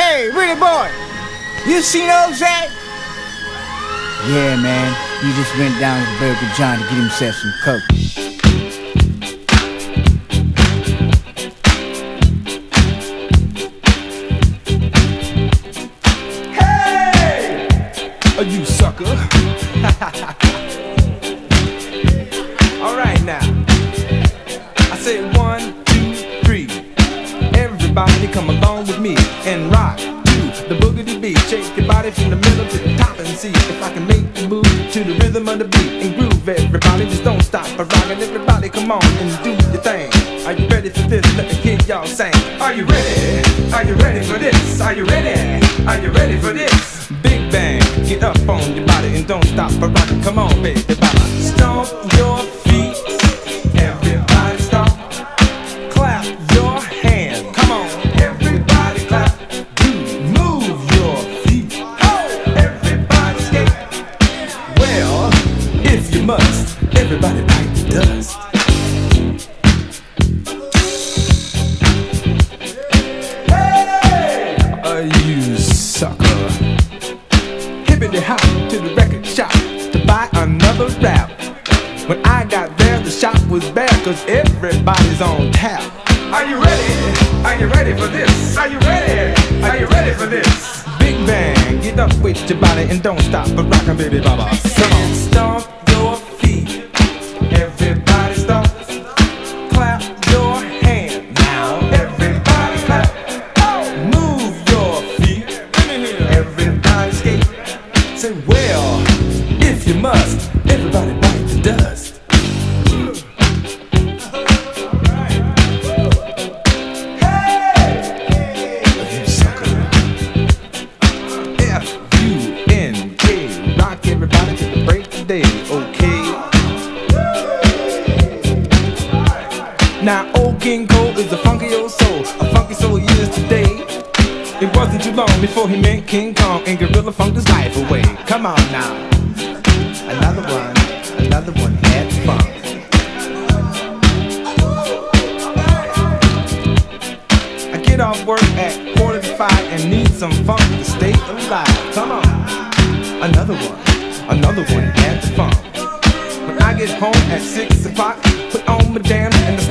Hey, really boy, you seen Jose? Yeah, man. He just went down to Burger John to get himself some coke. Hey! Oh, you sucker. All right now. I say one. Everybody come along with me and rock to the boogity beat. Shake your body from the middle to the top and see if I can make you move to the rhythm of the beat and groove. Everybody just don't stop for rocking. Everybody come on and do your thing. Are you ready for this? Let me hear y'all sing. Are you ready? Are you ready for this? Are you ready? Are you ready for this? Big bang, get up on your body and don't stop for rocking. Come on, baby, baba. To the record shop to buy another rap. When I got there, the shop was bare, cause everybody's on tap. Are you ready? Are you ready for this? Are you ready? Are you ready for this? Big bang, get up with your body and don't stop but rockin' baby baba. Come on, stomp you must, everybody bite the dust. Now, old King Cole is a funky old soul, a funky soul he is today. It wasn't too long before he met King Kong and Gorilla funked his life away. Come on now. Another one, another one had fun. I get off work at quarter to five and need some funk to stay alive. Come on. Another one, another one had fun. When I get home at six o'clock, put on my jams and I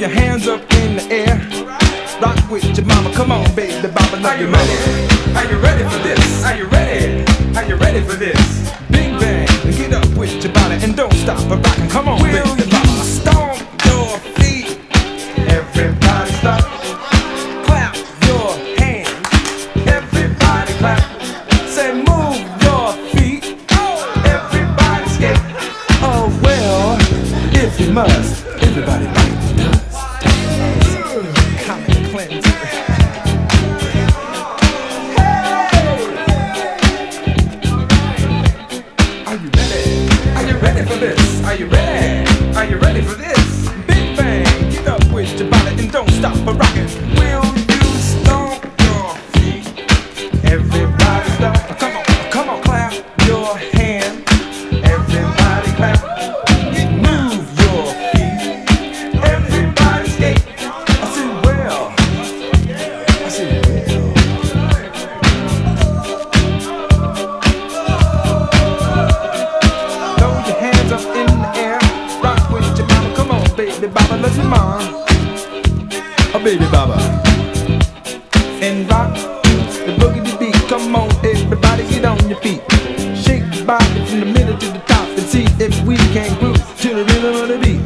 your hands up in the air. Rock with your mama. Come on, baby, Baba, love you ready? Are you ready for this? Baby baba, love your mom. Oh, baby baba. And rock the boogie beat. Come on, everybody, get on your feet. Shake your body from the middle to the top and see if we can groove to the rhythm of the beat.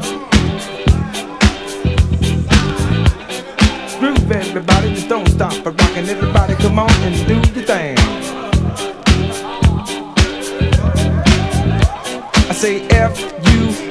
Groove, everybody, just don't stop for rocking. Everybody, come on and do the thing. I say F U